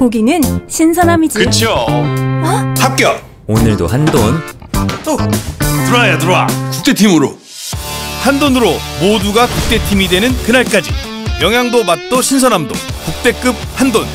고기는 신선함이지. 그쵸? 어? 합격! 오늘도 한돈 어, 들어와야 들어와. 국대팀으로 한돈으로 모두가 국대팀이 되는 그날까지 영양도 맛도 신선함도 국대급 한돈